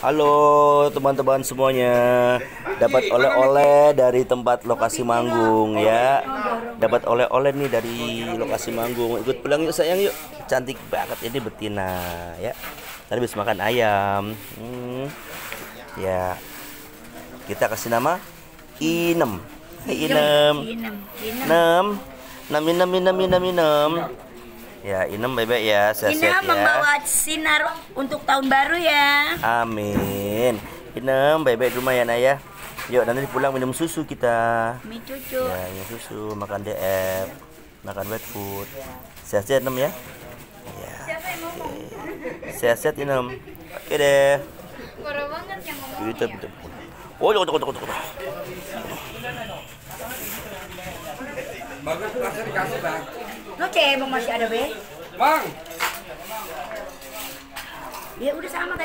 Halo teman-teman semuanya. Dapat oleh-oleh dari tempat lokasi manggung ya. Dapat oleh-oleh nih dari lokasi manggung. Ikut pulang yuk sayang yuk. Cantik banget ini betina ya. Tadi habis makan ayam. Hmm. Ya. Kita kasih nama Inem. Inem. Inem, inem. Inem. Inem Inem Inem Inem Inem Ya, Inem bebek ya, sehat-sehat ya. membawa sinar untuk tahun baru ya. Amin. Inem bebek rumah ya nak ya. Yuk nanti pulang minum susu kita. Mi cucu. Ya, minum susu, makan DF, makan wet food. Sehat-sehat Inem ya. Ya. Sehat-sehat Inem. Oke deh. Parah banget yang ngomong. Gitu gitu. Oh, tunggu tunggu tunggu tunggu. Bagus masih dikasih bang. Lo cebong masih ada be? Bang, Ya udah sama